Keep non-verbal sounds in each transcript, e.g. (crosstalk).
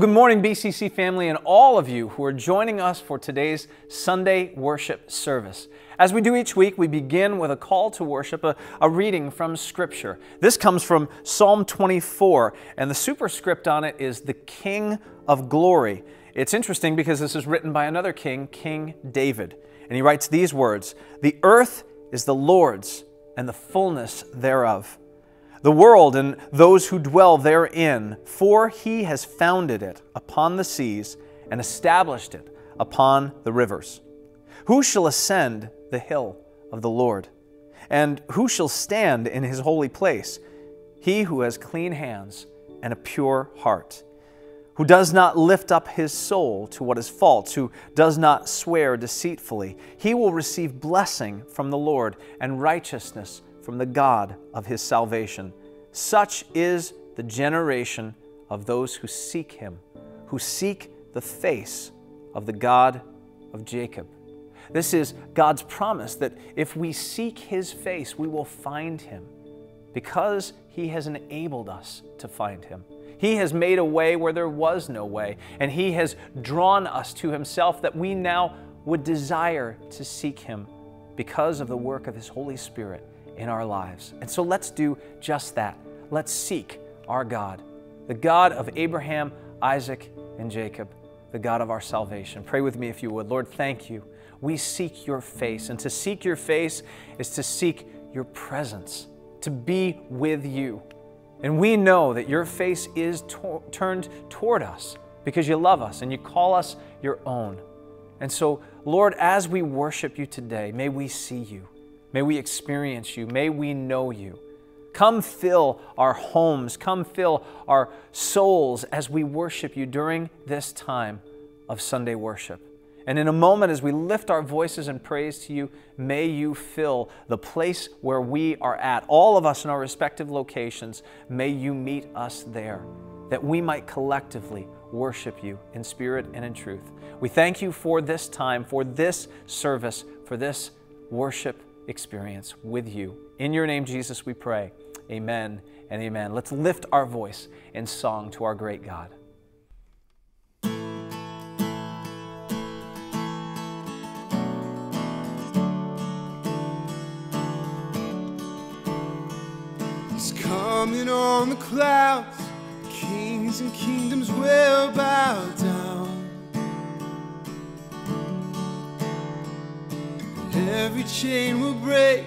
Well, good morning, BCC family, and all of you who are joining us for today's Sunday worship service. As we do each week, we begin with a call to worship, a, a, reading from Scripture. This comes from Psalm 24, and the superscript on it is the King of Glory. It's interesting because this is written by another king, King David. And he writes these words The earth is the Lord's, and the fullness thereof the world and those who dwell therein, for he has founded it upon the seas and established it upon the rivers. Who shall ascend the hill of the Lord? And who shall stand in his holy place? He who has clean hands and a pure heart, who does not lift up his soul to what is false, who does not swear deceitfully. He will receive blessing from the Lord and righteousness from the God of his salvation. Such is the generation of those who seek him, who seek the face of the God of Jacob. This is God's promise that if we seek his face, we will find him because he has enabled us to find him. He has made a way where there was no way, and he has drawn us to himself that we now would desire to seek him because of the work of his Holy Spirit in our lives. And so let's do just that. Let's seek our God, the God of Abraham, Isaac, and Jacob, the God of our salvation. Pray with me if you would. Lord, thank you. We seek your face, and to seek your face is to seek your presence, to be with you. And we know that your face is to- turned toward us because you love us and you call us your own. And so, Lord, as we worship you today, may we see you. May we experience you. May we know you. Come fill our homes. Come fill our souls as we worship you during this time of Sunday worship. And in a moment, as we lift our voices in praise to you, may you fill the place where we are at, all of us in our respective locations. May you meet us there, that we might collectively worship you in spirit and in truth. We thank you for this time, for this service, for this worship experience with you. In your name, Jesus, we pray. Amen and amen. Let's lift our voice in song to our great God. He's coming on the clouds, kings and kingdoms will bow down. Every chain will break,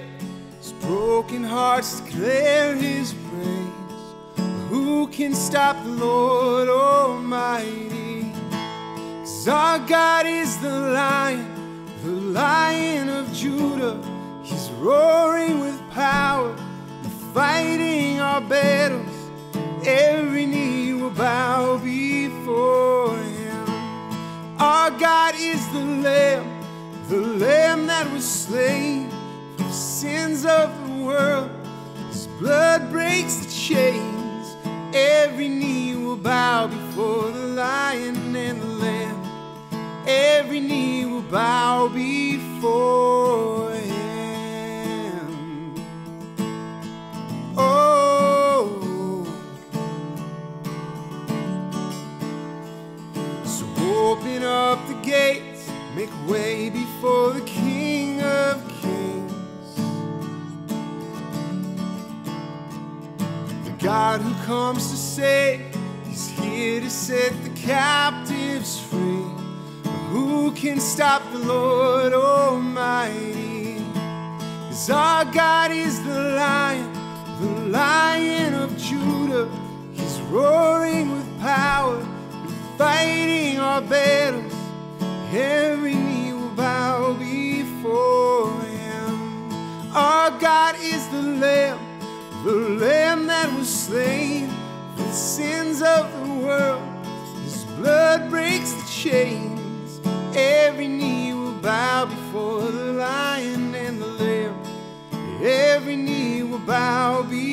his broken hearts declare his praise. Who can stop the Lord Almighty? Cause our God is the lion, the lion of Judah. He's roaring with power, fighting our battles. Every knee will bow before him. Our God is the Lamb the lamb that was slain for the sins of the world. His blood breaks the chains. Every knee will bow before the lion and the lamb. Every knee will bow before him. Oh, so open up the gate Make way before the King of Kings. The God who comes to save, He's here to set the captives free. Who can stop the Lord Almighty? Cause our God is the lion, the lion of Judah. He's roaring with power, fighting our battles every knee bow before him. Our God is the Lamb, the Lamb that was slain for the sins of the world. His blood breaks the chains. Every knee will bow before the Lion and the Lamb. Every knee will bow before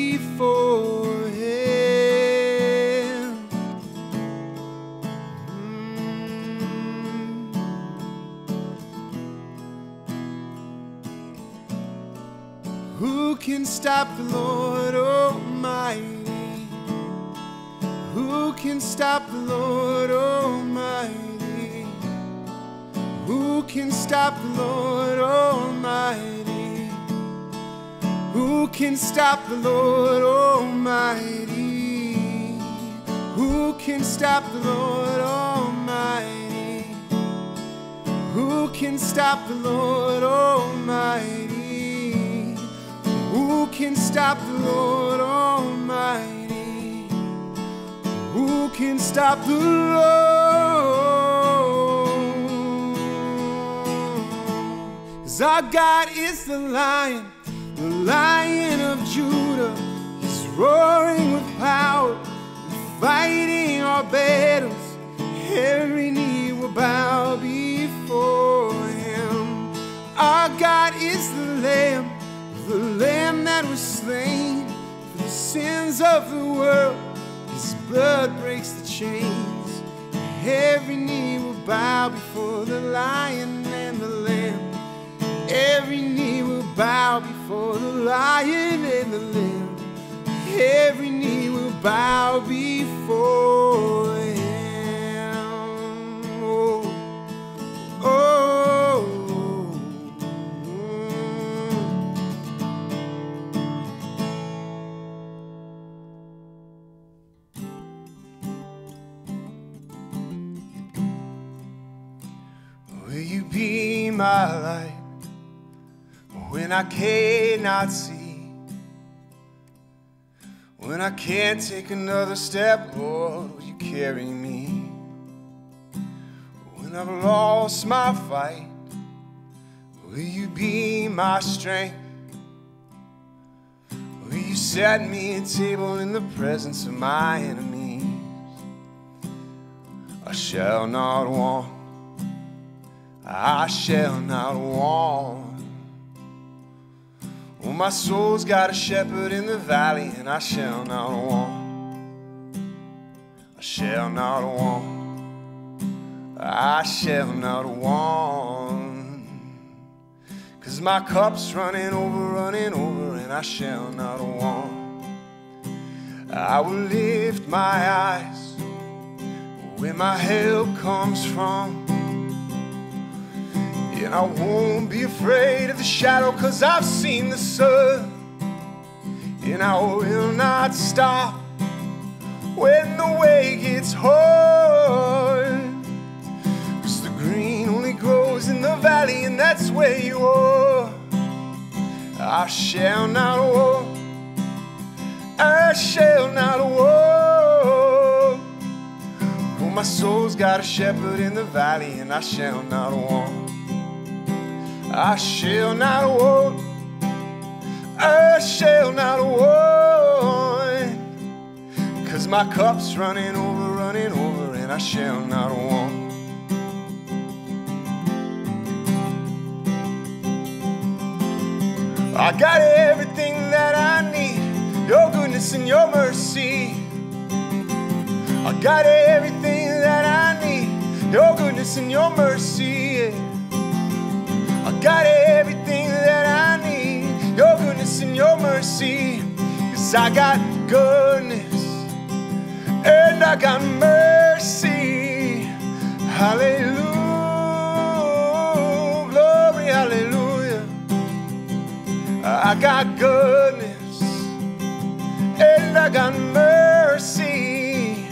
stop the Lord Almighty? Who can stop the Lord Almighty? Who can stop the Lord Almighty? Who can stop the Lord Almighty? Who can stop the Lord Almighty? Who can stop the Lord Almighty? Can stop the Lord Almighty? Who can stop the Lord? Cause our God is the lion, the lion of Judah. He's roaring with power, fighting our battles. Every knee will bow before him. Our God is the Lamb, the Lamb that was slain for the sins of the world. His blood breaks the chains. Every knee will bow before the lion and the lamb. Every knee will bow before the lion and the lamb. Every knee will bow before my light when I cannot see? When I can't take another step, Lord, will you carry me? When I've lost my fight, will you be my strength? Will you set me a table in the presence of my enemies? I shall not want. I shall not want. Oh, my soul's got a shepherd in the valley, and I shall not want. I shall not want. I shall not want. Cause my cup's running over, running over, and I shall not want. I will lift my eyes where my help comes from. And I won't be afraid of the shadow, cause I've seen the sun. And I will not stop when the way gets hard. Cause the green only grows in the valley, and that's where you are. I shall not walk, I shall not walk. Oh, my soul's got a shepherd in the valley, and I shall not want. I shall not want. I shall not want. Cause my cup's running over, running over, and I shall not want. I got everything that I need your goodness and your mercy. I got everything that I need your goodness and your mercy. yeah. Got everything that I need. Your goodness and your mercy. Cause I got goodness and I got mercy. Hallelujah. Glory, hallelujah. I got goodness and I got mercy.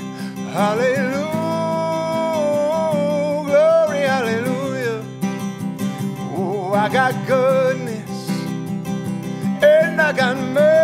Hallelujah. I got goodness and I got mercy.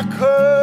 Now my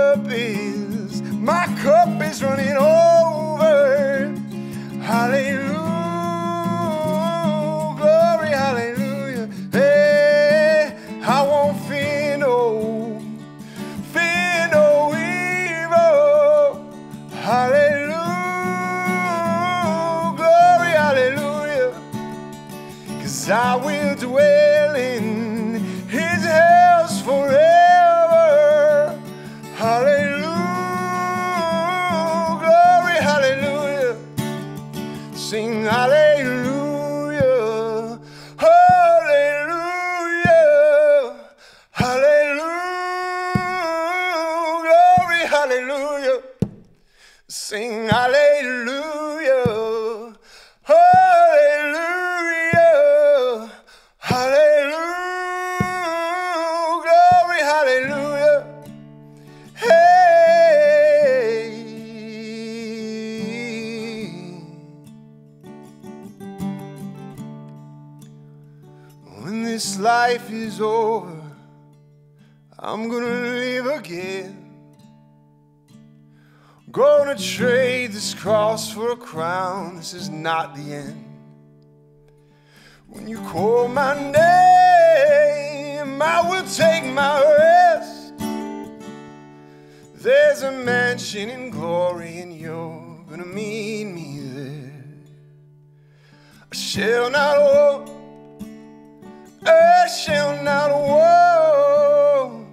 cross for a crown. This is not the end. When you call my name, I will take my rest. There's a mansion in glory, and you're gonna meet me there. I shall not walk, I shall not walk.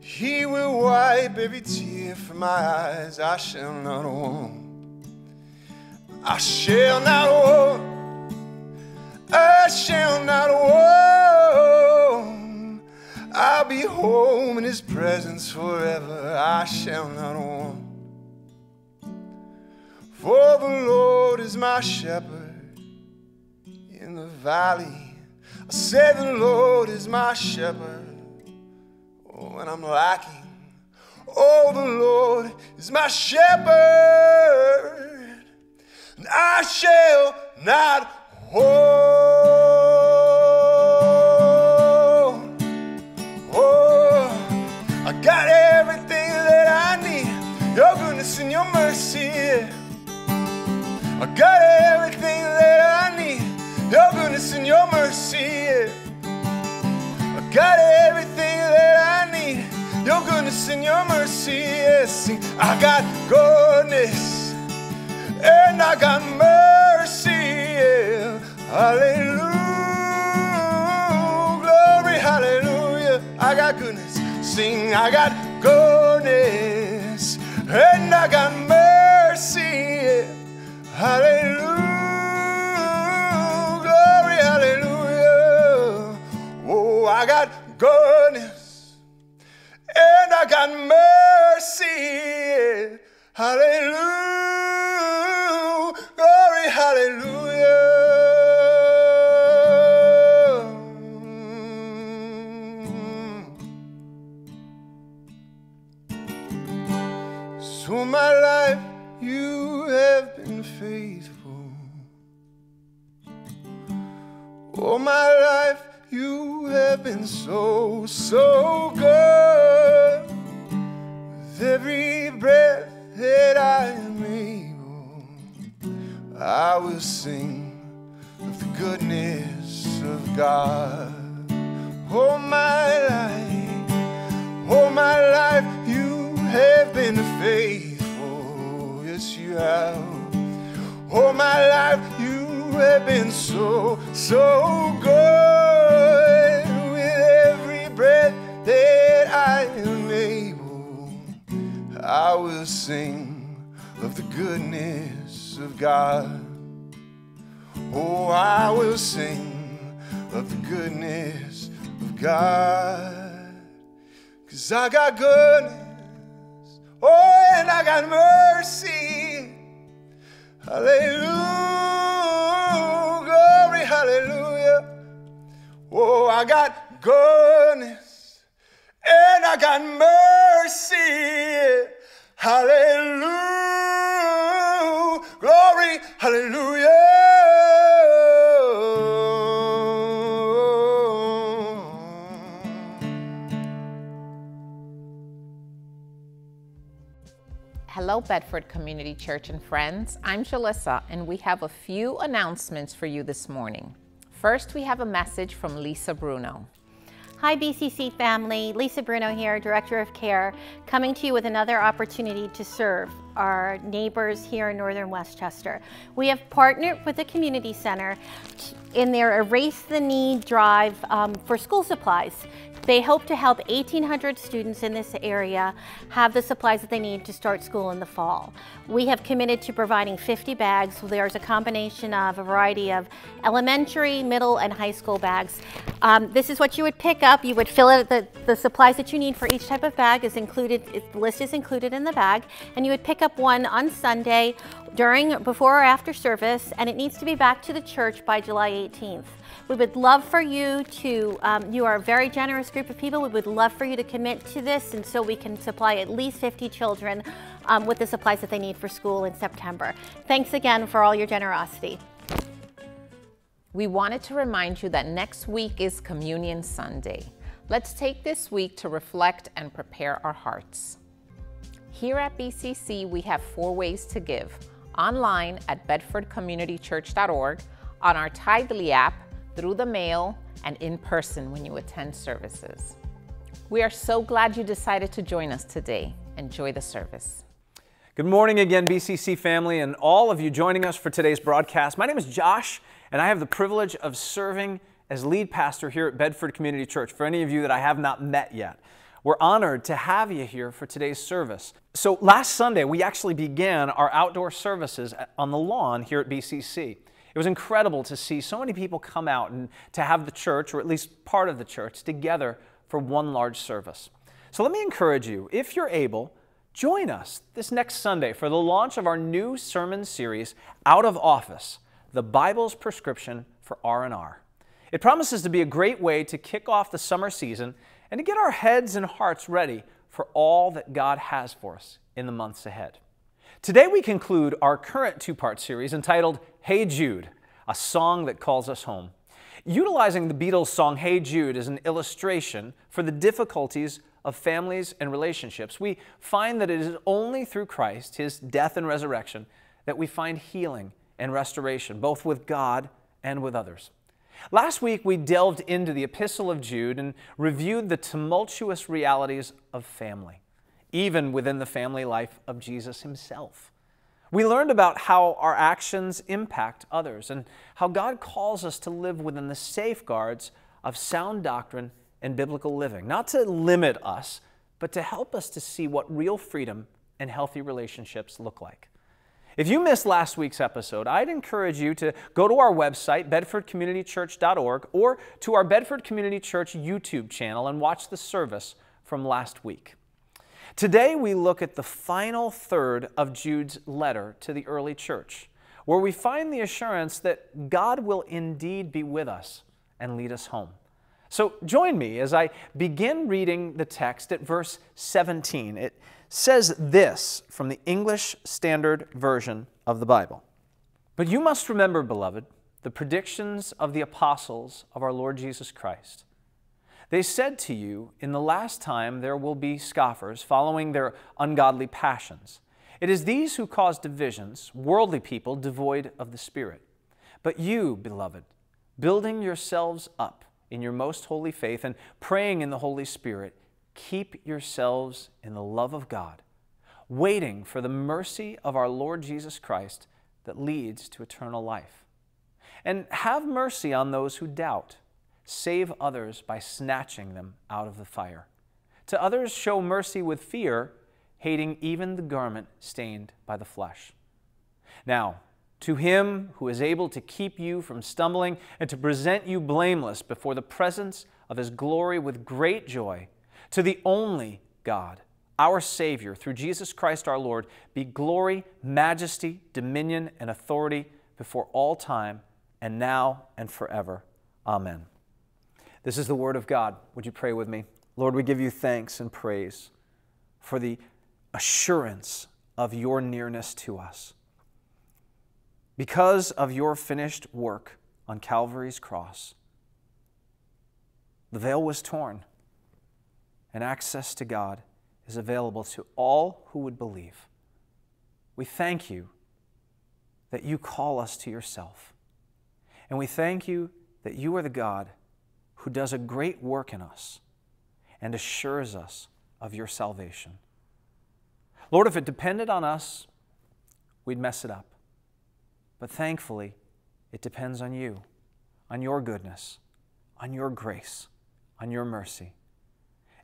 He will wipe every tear from my eyes. I shall not want. I shall not walk. I shall not walk. I'll be home in His presence forever. I shall not want. For the Lord is my shepherd in the valley. I said the Lord is my shepherd. When I'm lacking. Oh, the Lord is my shepherd, I shall not want. Oh, I got everything that I need. Your goodness and your mercy. I got everything that I need. Your goodness and your mercy. I got everything that I need. Your goodness and your mercy. Yes, I got goodness and I got mercy. Yeah. Hallelujah. Glory, hallelujah. I got goodness. Sing, I got goodness and I got mercy. Yeah. Hallelujah. Glory, hallelujah. Oh, I got goodness and I got mercy. Hallelujah. Glory, hallelujah. So my life, you have been faithful. All my life, you have been so, so good. I will sing of the goodness of God. All my life, all my life, you have been faithful. Yes, you have. All my life, you have been so, so good. With every breath that I am able, I will sing of the goodness of God. Oh, I will sing of the goodness of God. Cause I got goodness, oh, and I got mercy. Hallelujah, glory, hallelujah. Oh, I got goodness and I got mercy. Hallelujah, glory, hallelujah. Bedford Community Church and friends. I'm Shalissa, and we have a few announcements for you this morning. First, we have a message from Lisa Bruno. Hi, BCC family. Lisa Bruno here, Director of Care, coming to you with another opportunity to serve. our neighbors here in Northern Westchester. We have partnered with the Community Center in their Erase the Need drive um, for school supplies. They hope to help 1,800 students in this area have the supplies that they need to start school in the fall. We have committed to providing 50 bags. There's a combination of a variety of elementary, middle, and high school bags. Um, this is what you would pick up. You would fill it, the, the supplies that you need for each type of bag is included, the list is included in the bag, and you would pick up one on Sunday during, before or after service, and it needs to be back to the church by July 18th. We would love for you to, um, you are a very generous group of people. We would love for you to commit to this and so we can supply at least 50 children um, with the supplies that they need for school in September. Thanks again for all your generosity. We wanted to remind you that next week is Communion Sunday. Let's take this week to reflect and prepare our hearts. Here at BCC, we have four ways to give online at bedfordcommunitychurch.org, on our Tithely app, through the mail, and in person when you attend services. We are so glad you decided to join us today. Enjoy the service. Good morning again, BCC family, and all of you joining us for today's broadcast. My name is Josh, and I have the privilege of serving as lead pastor here at Bedford Community Church. For any of you that I have not met yet, we're honored to have you here for today's service. So, last Sunday, we actually began our outdoor services on the lawn here at BCC. It was incredible to see so many people come out and to have the church, or at least part of the church, together for one large service. So let me encourage you, if you're able, join us this next Sunday for the launch of our new sermon series, Out of Office, the Bible's prescription for R&R. It promises to be a great way to kick off the summer season and to get our heads and hearts ready for all that God has for us in the months ahead. Today we conclude our current two part series entitled Hey Jude, a song that calls us home. Utilizing the Beatles' song Hey Jude as an illustration for the difficulties of families and relationships, we find that it is only through Christ, his death and resurrection, that we find healing and restoration, both with God and with others. Last week, we delved into the Epistle of Jude and reviewed the tumultuous realities of family even within the family life of Jesus himself. We learned about how our actions impact others and how God calls us to live within the safeguards of sound doctrine and biblical living, not to limit us, but to help us to see what real freedom and healthy relationships look like. If you missed last week's episode, I'd encourage you to go to our website, bedfordcommunitychurch.org, or to our Bedford Community Church YouTube channel and watch the service from last week. Today, we look at the final third of Jude's letter to the early church, where we find the assurance that God will indeed be with us and lead us home. So join me as I begin reading the text at verse 17. It says this from the English Standard Version of the Bible. But you must remember, beloved, the predictions of the apostles of our Lord Jesus Christ they said to you, In the last time there will be scoffers, following their ungodly passions. It is these who cause divisions, worldly people devoid of the Spirit. But you, beloved, building yourselves up in your most holy faith and praying in the Holy Spirit, keep yourselves in the love of God, waiting for the mercy of our Lord Jesus Christ that leads to eternal life. And have mercy on those who doubt save others by snatching them out of the fire. To others, show mercy with fear, hating even the garment stained by the flesh. Now, to him who is able to keep you from stumbling and to present you blameless before the presence of his glory with great joy, to the only God, our Savior, through Jesus Christ our Lord, be glory, majesty, dominion, and authority before all time, and now and forever. Amen. This is the Word of God. Would you pray with me? Lord, we give you thanks and praise for the assurance of your nearness to us. Because of your finished work on Calvary's cross, the veil was torn, and access to God is available to all who would believe. We thank you that you call us to yourself. And we thank you that you are the God who does a great work in us and assures us of your salvation. Lord, if it depended on us, we'd mess it up. But thankfully, it depends on you, on your goodness, on your grace, on your mercy.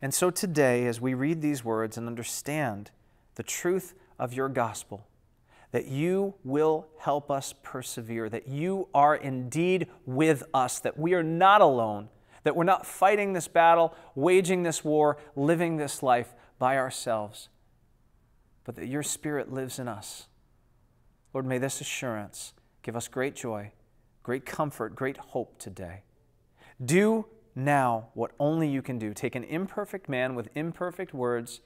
And so today, as we read these words and understand the truth of your gospel, that you will help us persevere, that you are indeed with us, that we are not alone, that we're not fighting this battle, waging this war, living this life by ourselves, but that your Spirit lives in us. Lord, may this assurance give us great joy, great comfort, great hope today. Do now what only you can do. Take an imperfect man with imperfect words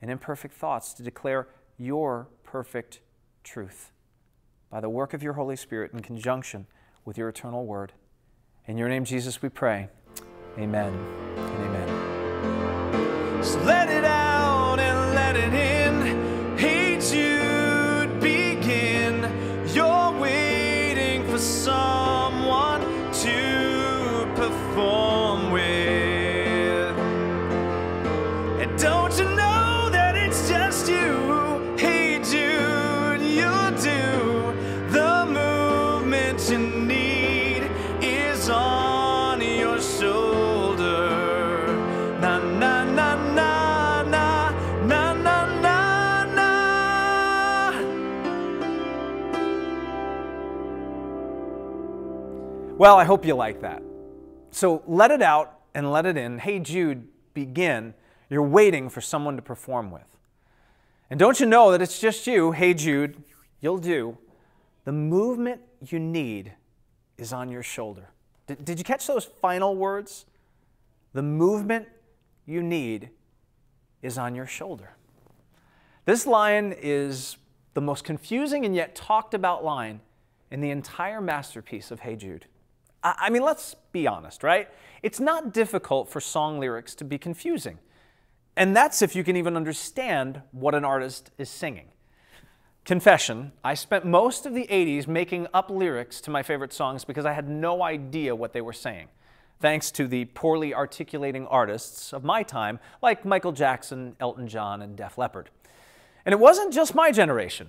and imperfect thoughts to declare your perfect truth by the work of your Holy Spirit in conjunction with your eternal word. In your name, Jesus, we pray. Amen and amen. So Well, I hope you like that. So let it out and let it in. Hey, Jude, begin. You're waiting for someone to perform with. And don't you know that it's just you? Hey, Jude, you'll do. The movement you need is on your shoulder. Did, did you catch those final words? The movement you need is on your shoulder. This line is the most confusing and yet talked about line in the entire masterpiece of Hey Jude. I mean, let's be honest, right? It's not difficult for song lyrics to be confusing. And that's if you can even understand what an artist is singing. Confession, I spent most of the 80s making up lyrics to my favorite songs because I had no idea what they were saying, thanks to the poorly articulating artists of my time, like Michael Jackson, Elton John, and Def Leppard. And it wasn't just my generation.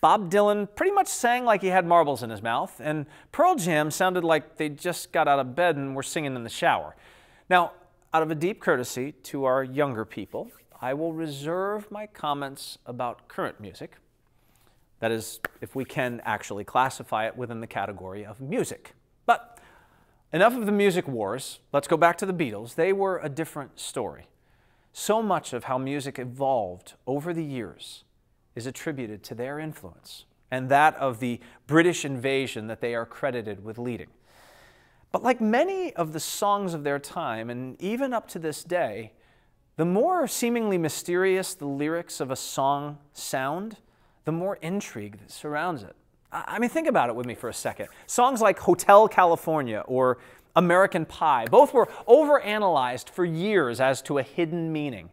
Bob Dylan pretty much sang like he had marbles in his mouth, and Pearl Jam sounded like they just got out of bed and were singing in the shower. Now, out of a deep courtesy to our younger people, I will reserve my comments about current music. That is, if we can actually classify it within the category of music. But enough of the music wars. Let's go back to the Beatles. They were a different story. So much of how music evolved over the years is attributed to their influence and that of the British invasion that they are credited with leading. But like many of the songs of their time, and even up to this day, the more seemingly mysterious the lyrics of a song sound, the more intrigue that surrounds it. I mean, think about it with me for a second. Songs like Hotel California or American Pie both were overanalyzed for years as to a hidden meaning.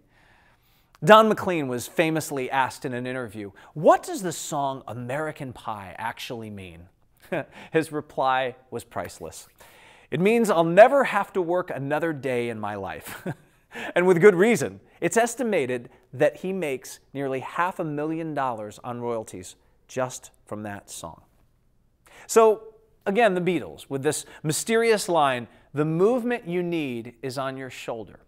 Don McLean was famously asked in an interview, What does the song American Pie actually mean? (laughs) His reply was priceless. It means I'll never have to work another day in my life. (laughs) and with good reason. It's estimated that he makes nearly half a million dollars on royalties just from that song. So, again, the Beatles, with this mysterious line, the movement you need is on your shoulder.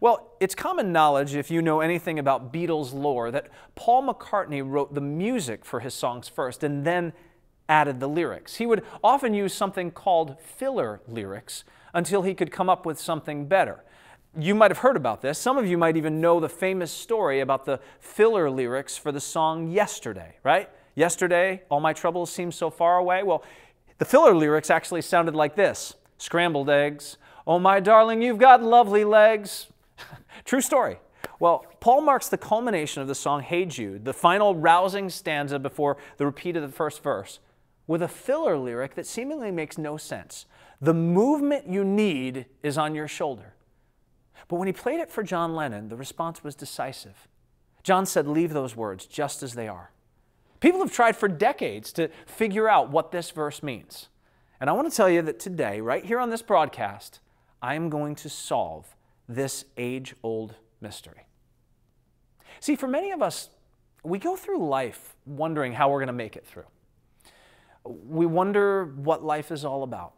Well, it's common knowledge, if you know anything about Beatles lore, that Paul McCartney wrote the music for his songs first and then added the lyrics. He would often use something called filler lyrics until he could come up with something better. You might have heard about this. Some of you might even know the famous story about the filler lyrics for the song Yesterday, right? Yesterday, all my troubles seem so far away. Well, the filler lyrics actually sounded like this Scrambled eggs. Oh, my darling, you've got lovely legs. True story. Well, Paul marks the culmination of the song Hey Jude, the final rousing stanza before the repeat of the first verse, with a filler lyric that seemingly makes no sense. The movement you need is on your shoulder. But when he played it for John Lennon, the response was decisive. John said, Leave those words just as they are. People have tried for decades to figure out what this verse means. And I want to tell you that today, right here on this broadcast, I am going to solve this age old mystery. See, for many of us, we go through life wondering how we're going to make it through. We wonder what life is all about.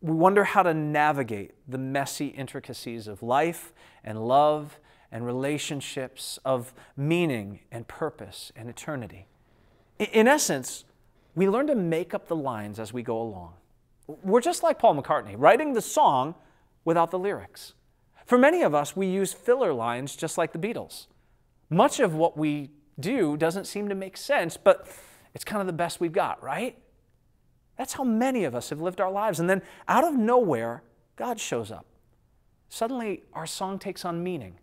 We wonder how to navigate the messy intricacies of life and love and relationships, of meaning and purpose and eternity. In essence, we learn to make up the lines as we go along. We're just like Paul McCartney, writing the song without the lyrics. For many of us, we use filler lines just like the Beatles. Much of what we do doesn't seem to make sense, but it's kind of the best we've got, right? That's how many of us have lived our lives. And then out of nowhere, God shows up. Suddenly, our song takes on meaning.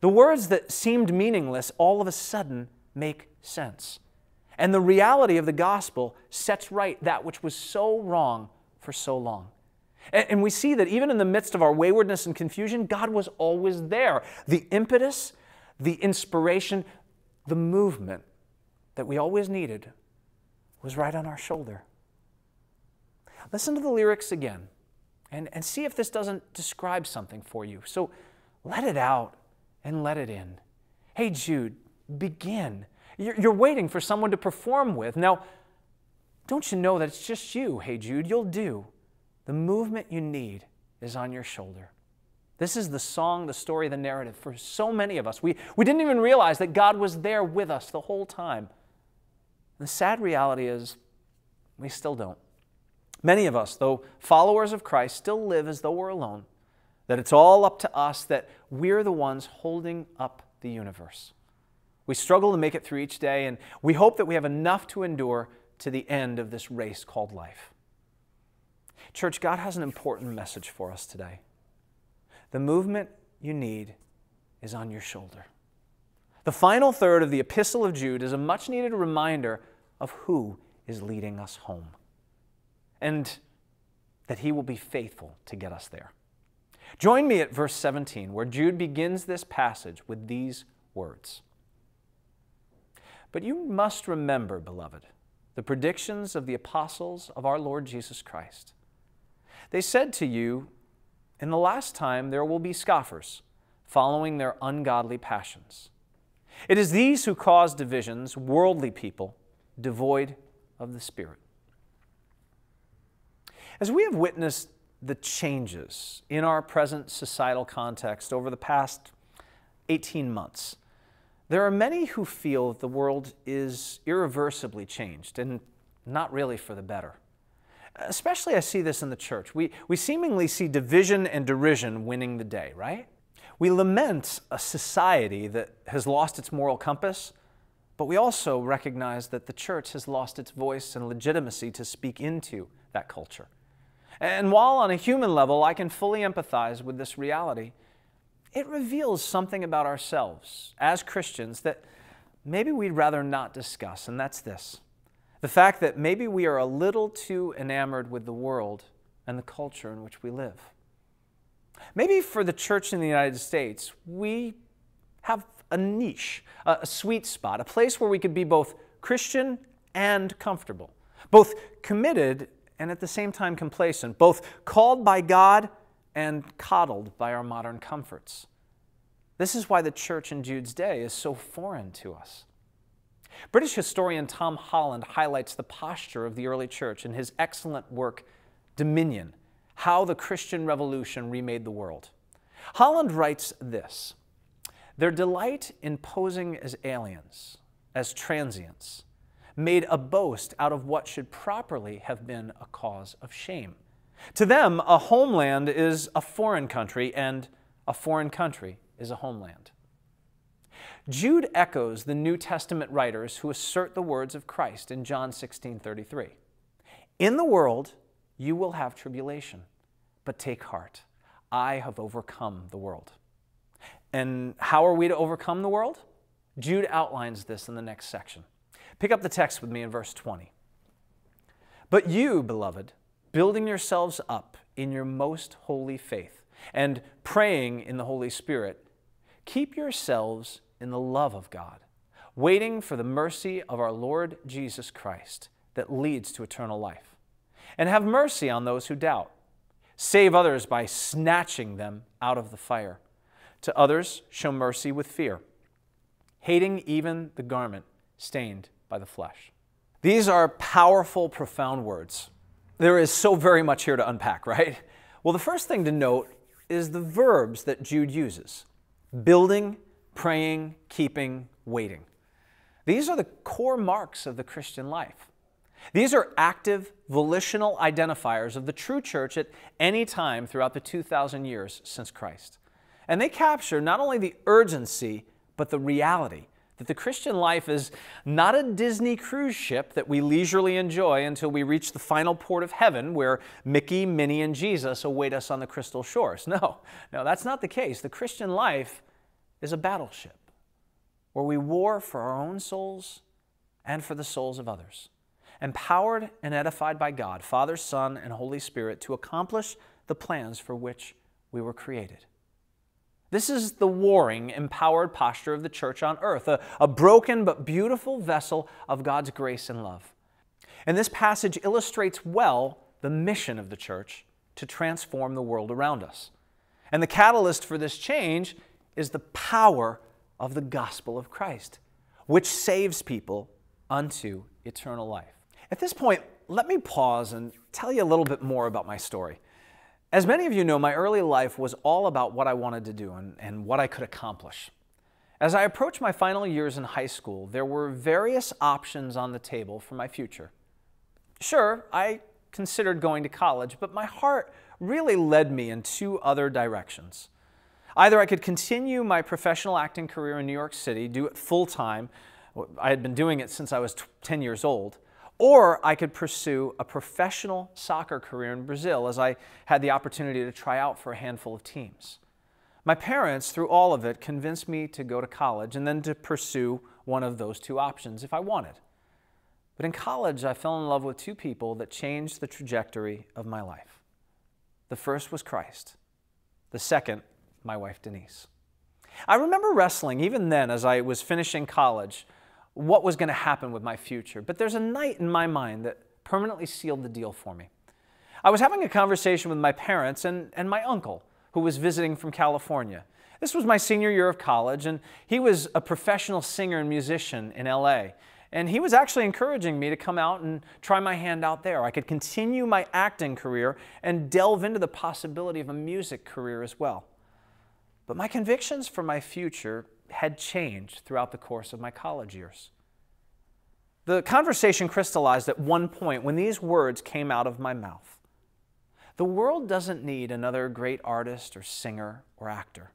The words that seemed meaningless all of a sudden make sense. And the reality of the gospel sets right that which was so wrong for so long. And, we see that even in the midst of our waywardness and confusion, God was always there. The impetus, the inspiration, the movement that we always needed was right on our shoulder. Listen to the lyrics again and, and see if this doesn't describe something for you. So let it out and let it in. Hey, Jude, begin. You're, you're waiting for someone to perform with. Now, don't you know that it's just you, hey, Jude? You'll do. The movement you need is on your shoulder. This is the song, the story, the narrative for so many of us. We, we didn't even realize that God was there with us the whole time. The sad reality is, we still don't. Many of us, though followers of Christ, still live as though we're alone, that it's all up to us, that we're the ones holding up the universe. We struggle to make it through each day, and we hope that we have enough to endure to the end of this race called life. Church, God has an important message for us today. The movement you need is on your shoulder. The final third of the Epistle of Jude is a much needed reminder of who is leading us home and that he will be faithful to get us there. Join me at verse 17, where Jude begins this passage with these words. But you must remember, beloved, the predictions of the apostles of our Lord Jesus Christ. They said to you, in the last time, there will be scoffers, following their ungodly passions. It is these who cause divisions, worldly people, devoid of the Spirit. As we have witnessed the changes in our present societal context over the past 18 months, there are many who feel that the world is irreversibly changed and not really for the better. Especially, I see this in the church. We, we seemingly see division and derision winning the day, right? We lament a society that has lost its moral compass, but we also recognize that the church has lost its voice and legitimacy to speak into that culture. And while on a human level I can fully empathize with this reality, it reveals something about ourselves as Christians that maybe we'd rather not discuss, and that's this the fact that maybe we are a little too enamored with the world and the culture in which we live. Maybe for the church in the United States, we have a niche, a sweet spot, a place where we could be both Christian and comfortable, both committed and at the same time complacent, both called by God and coddled by our modern comforts. This is why the church in Jude's day is so foreign to us. British historian Tom Holland highlights the posture of the early church in his excellent work, Dominion How the Christian Revolution Remade the World. Holland writes this Their delight in posing as aliens, as transients, made a boast out of what should properly have been a cause of shame. To them, a homeland is a foreign country, and a foreign country is a homeland. Jude echoes the New Testament writers who assert the words of Christ in John 16 33. In the world you will have tribulation, but take heart. I have overcome the world. And how are we to overcome the world? Jude outlines this in the next section. Pick up the text with me in verse 20. But you, beloved, building yourselves up in your most holy faith and praying in the Holy Spirit, keep yourselves in the love of God, waiting for the mercy of our Lord Jesus Christ that leads to eternal life. And have mercy on those who doubt. Save others by snatching them out of the fire. To others, show mercy with fear hating even the garment stained by the flesh. These are powerful, profound words. There is so very much here to unpack, right? Well, the first thing to note is the verbs that Jude uses building, praying, keeping, waiting. These are the core marks of the Christian life. These are active, volitional identifiers of the true church at any time throughout the 2,000 years since Christ. And they capture not only the urgency, but the reality that the Christian life is not a Disney cruise ship that we leisurely enjoy until we reach the final port of heaven where Mickey, Minnie, and Jesus await us on the crystal shores. (laughs) No, no, that's not the case. The Christian life is a battleship where we war for our own souls and for the souls of others, empowered and edified by God, Father, Son, and Holy Spirit to accomplish the plans for which we were created. This is the warring, empowered posture of the church on earth, a, a, broken but beautiful vessel of God's grace and love. And this passage illustrates well the mission of the church to transform the world around us. And the catalyst for this change is the power of the gospel of Christ, which saves people unto eternal life. At this point, let me pause and tell you a little bit more about my story. As many of you know, my early life was all about what I wanted to do and, and what I could accomplish. As I approached my final years in high school, there were various options on the table for my future. Sure, I considered going to college, but my heart really led me in two other directions. Either I could continue my professional acting career in New York City, do it full time. I had been doing it since I was 10 years old. Or I could pursue a professional soccer career in Brazil as I had the opportunity to try out for a handful of teams. My parents, through all of it, convinced me to go to college and then to pursue one of those two options if I wanted. But in college, I fell in love with two people that changed the trajectory of my life. The first was Christ, the second, my wife Denise. I remember wrestling even then as I was finishing college what was going to happen with my future. But there's a night in my mind that permanently sealed the deal for me. I was having a conversation with my parents and, and my uncle, who was visiting from California. This was my senior year of college, and he was a professional singer and musician in LA. And he was actually encouraging me to come out and try my hand out there. I could continue my acting career and delve into the possibility of a music career as well. But my convictions for my future had changed throughout the course of my college years. The conversation crystallized at one point when these words came out of my mouth. The world doesn't need another great artist or singer or actor.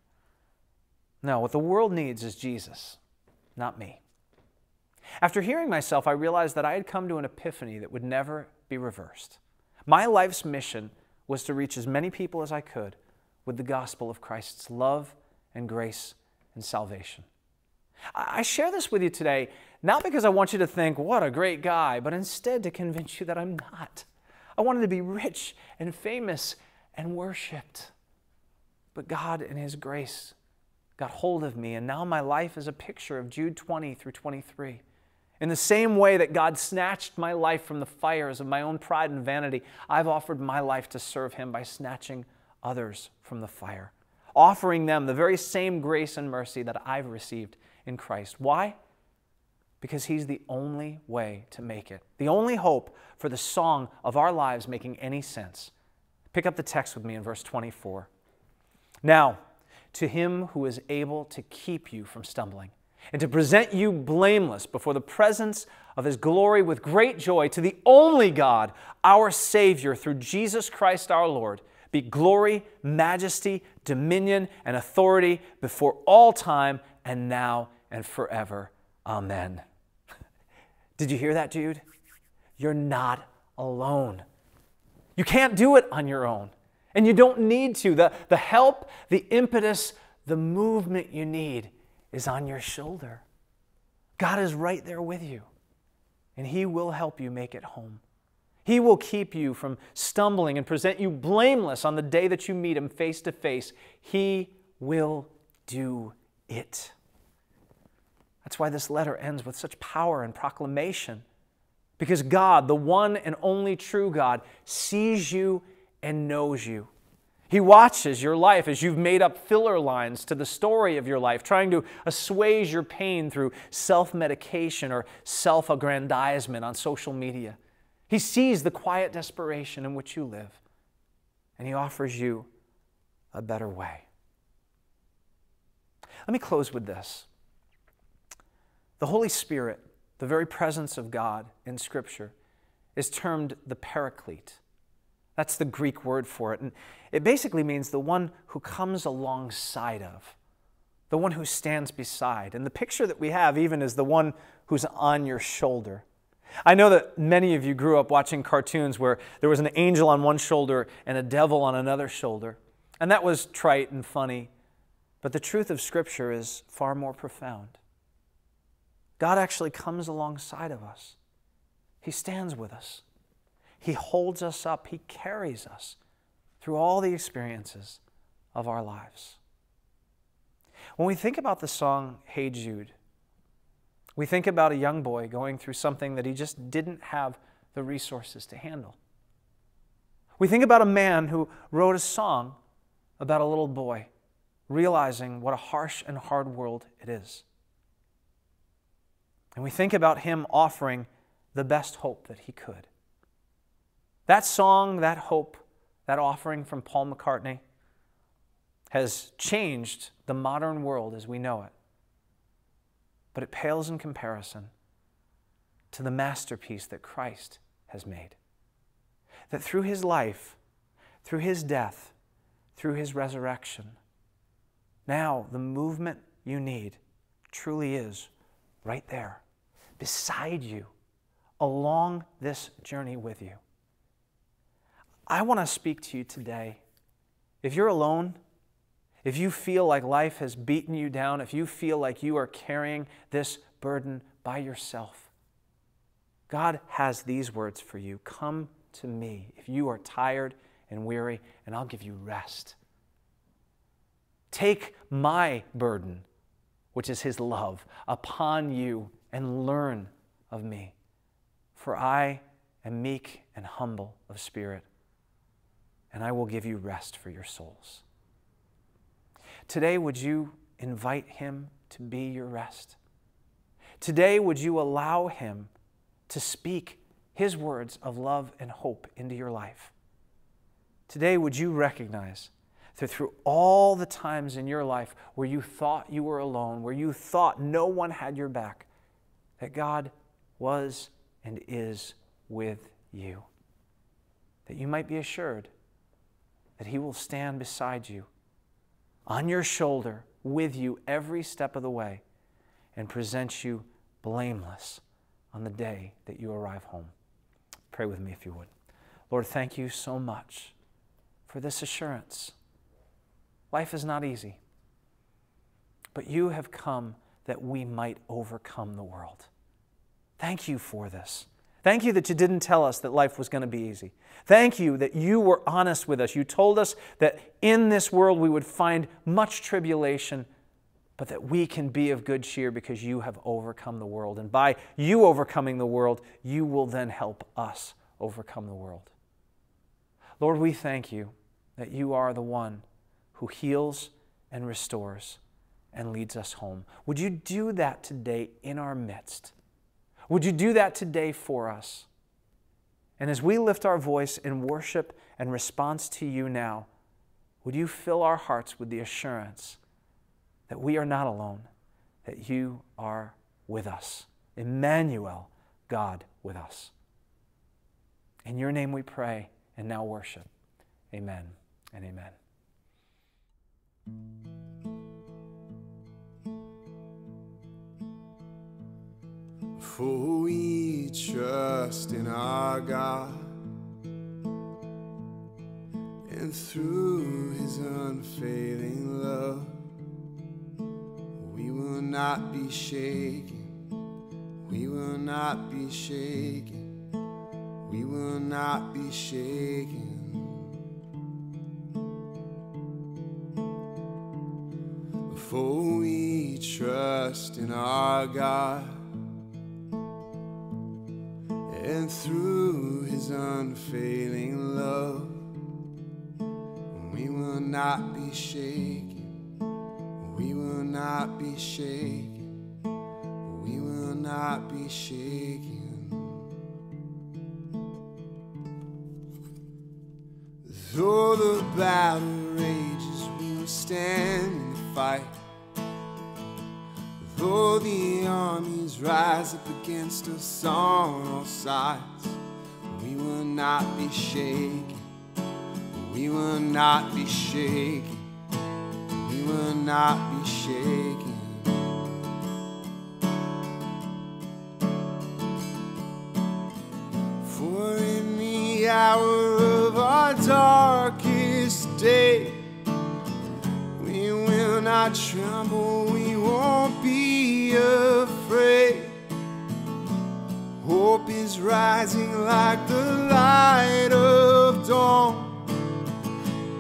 No, what the world needs is Jesus, not me. After hearing myself, I realized that I had come to an epiphany that would never be reversed. My life's mission was to reach as many people as I could with the gospel of Christ's love and grace and salvation. I share this with you today not because I want you to think, what a great guy, but instead to convince you that I'm not. I wanted to be rich and famous and worshiped. But God, in His grace, got hold of me, and now my life is a picture of Jude 20 through 23. In the same way that God snatched my life from the fires of my own pride and vanity, I've offered my life to serve Him by snatching others from the fire offering them the very same grace and mercy that I've received in Christ. Why? Because He's the only way to make it, the only hope for the song of our lives making any sense. Pick up the text with me in verse 24. Now, to Him who is able to keep you from stumbling and to present you blameless before the presence of His glory with great joy, to the only God, our Savior, through Jesus Christ our Lord be glory, majesty, dominion, and authority before all time and now and forever. Amen. (laughs) Did you hear that, dude? You're not alone. You can't do it on your own, and you don't need to. The, the help, the impetus, the movement you need is on your shoulder. God is right there with you, and He will help you make it home. He will keep you from stumbling and present you blameless on the day that you meet Him face to face. He will do it. That's why this letter ends with such power and proclamation. Because God, the one and only true God, sees you and knows you. He watches your life as you've made up filler lines to the story of your life, trying to assuage your pain through self medication or self aggrandizement on social media. He sees the quiet desperation in which you live, and He offers you a better way. Let me close with this. The Holy Spirit, the very presence of God in Scripture, is termed the Paraclete. That's the Greek word for it. And it basically means the one who comes alongside of, the one who stands beside. And the picture that we have even is the one who's on your shoulder. I know that many of you grew up watching cartoons where there was an angel on one shoulder and a devil on another shoulder. And that was trite and funny. But the truth of Scripture is far more profound. God actually comes alongside of us, He stands with us. He holds us up, He carries us through all the experiences of our lives. When we think about the song Hey Jude, we think about a young boy going through something that he just didn't have the resources to handle. We think about a man who wrote a song about a little boy realizing what a harsh and hard world it is. And we think about him offering the best hope that he could. That song, that hope, that offering from Paul McCartney has changed the modern world as we know it. But it pales in comparison to the masterpiece that Christ has made. That through his life, through his death, through his resurrection, now the movement you need truly is right there, beside you, along this journey with you. I want to speak to you today. If you're alone, if you feel like life has beaten you down, if you feel like you are carrying this burden by yourself, God has these words for you Come to me if you are tired and weary, and I'll give you rest. Take my burden, which is His love, upon you and learn of me. For I am meek and humble of spirit and I will give you rest for your souls. Today, would you invite Him to be your rest? Today, would you allow Him to speak His words of love and hope into your life? Today, would you recognize that through all the times in your life where you thought you were alone, where you thought no one had your back, that God was and is with you? That you might be assured that He will stand beside you, on your shoulder, with you every step of the way, and present you blameless on the day that you arrive home. Pray with me if you would. Lord, thank you so much for this assurance. Life is not easy, but you have come that we might overcome the world. Thank you for this. Thank you that you didn't tell us that life was going to be easy. Thank you that you were honest with us. You told us that in this world we would find much tribulation, but that we can be of good cheer because you have overcome the world. And by you overcoming the world, you will then help us overcome the world. Lord, we thank you that you are the one who heals and restores and leads us home. Would you do that today in our midst? Would you do that today for us? And as we lift our voice in worship and response to you now, would you fill our hearts with the assurance that we are not alone, that you are with us? Emmanuel, God with us. In your name we pray and now worship. Amen and amen. For we trust in our God, and through his unfailing love, we will not be shaken. We will not be shaken. We will not be shaken. For we trust in our God through his unfailing love, We will not be shaken. We will not be shaken. We will not be shaken. Though the battle rages, we will stand and fight. Though the armies rise up against us on all sides, we will not be shaken. We will not be shaken. We will not be shaken. For in the hour of our darkest day, we will not tremble, we won't be afraid. Hope is rising like the light of dawn.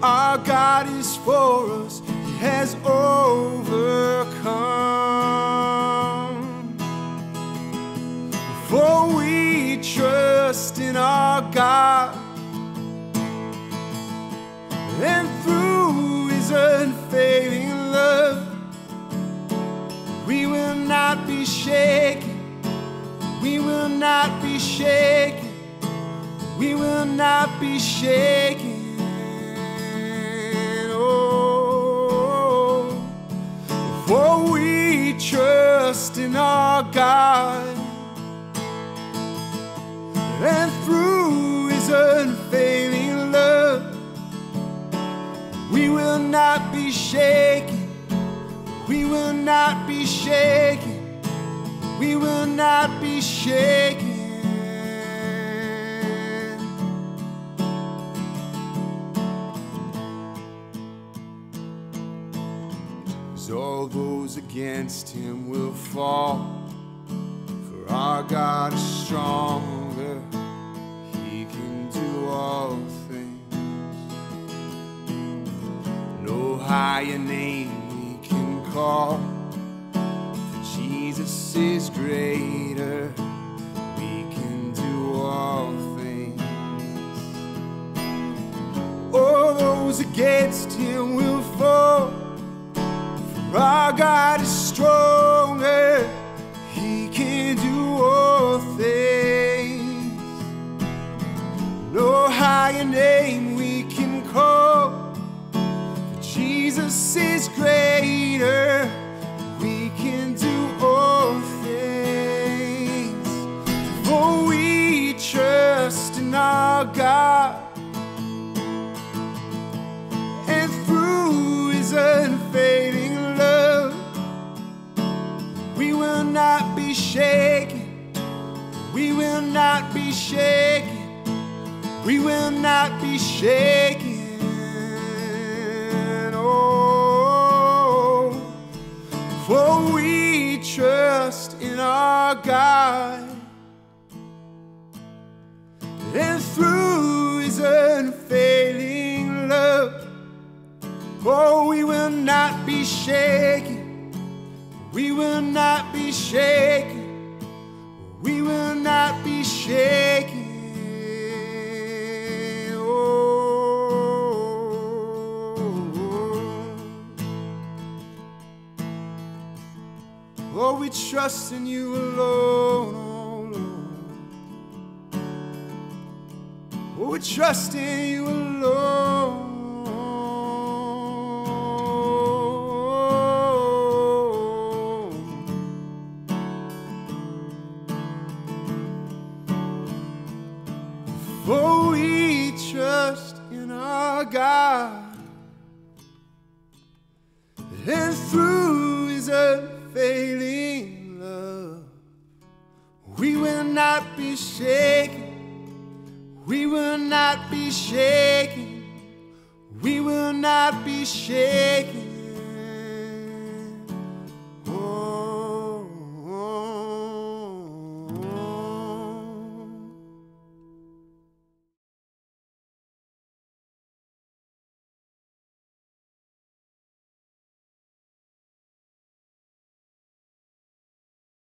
Our God is for us, He has overcome. For we trust in our God, and through His unfailing we will not be shaken. We will not be shaken. We will not be shaken. Oh, for we trust in our God, and through His unfailing love, we will not be shaken. We will not be shaken. We will not be shaken. As all those against him will fall, for our God is stronger. He can do all things. No higher name For Jesus is greater. We can do all things. All those against him will fall. For our God is stronger. He can do all things. No higher name we can call. Jesus is greater. We can do all things. For we trust in our God. And through his unfading love, we will not be shaken. We will not be shaken. We will not be shaken. For we trust in our God. And through his unfailing love, oh, we will not be shaken. We will not be shaken. We will not be shaken. We trust in you alone, oh Lord. Oh, we trust in you alone.